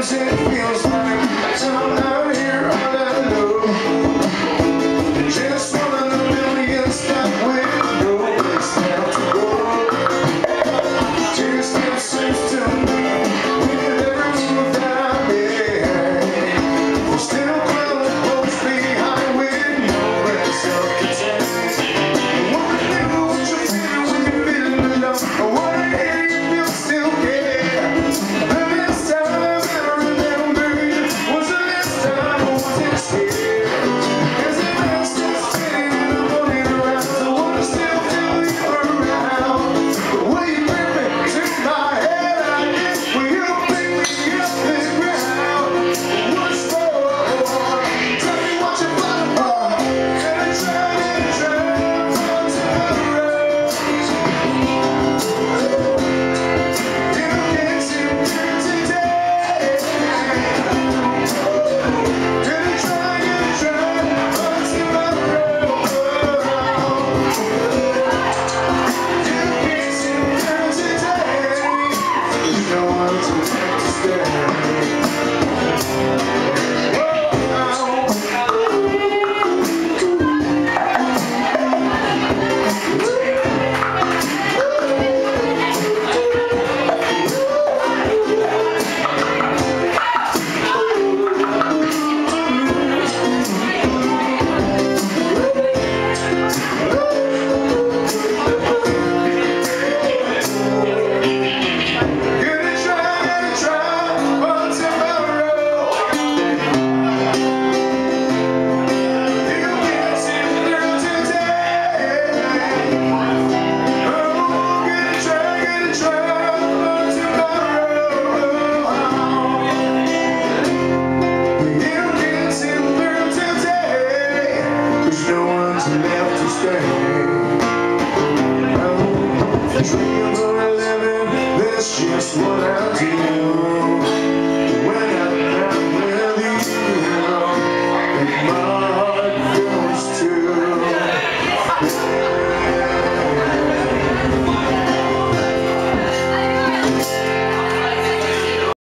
comes it feels like mountains have to stand left to stay.